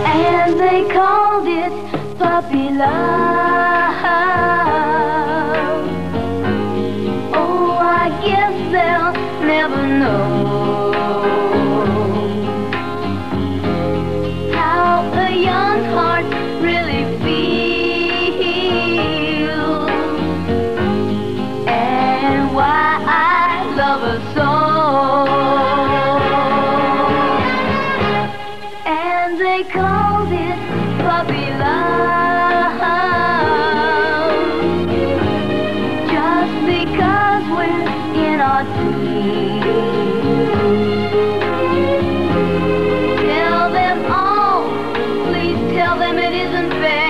And they called it puppy love. Oh, I guess they'll never know because we're in our teens. Tell them all, please tell them it isn't fair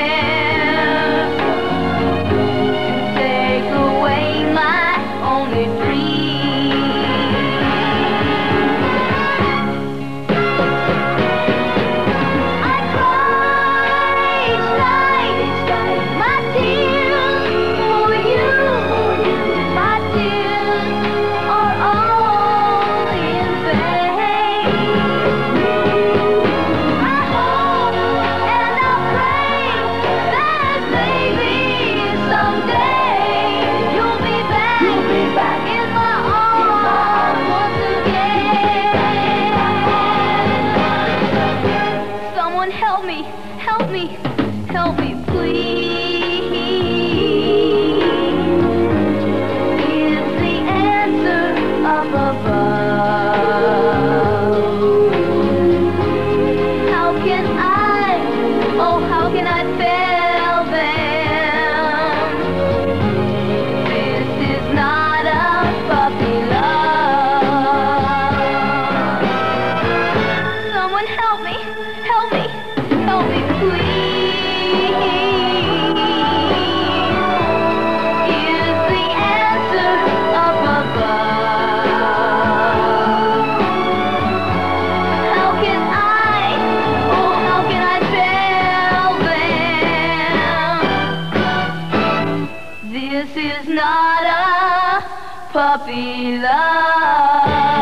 help me, help me, please. Is the answer up above? How can I, oh, how can I them? This is not a puppy love. Someone help me, help me, This is not a puppy love.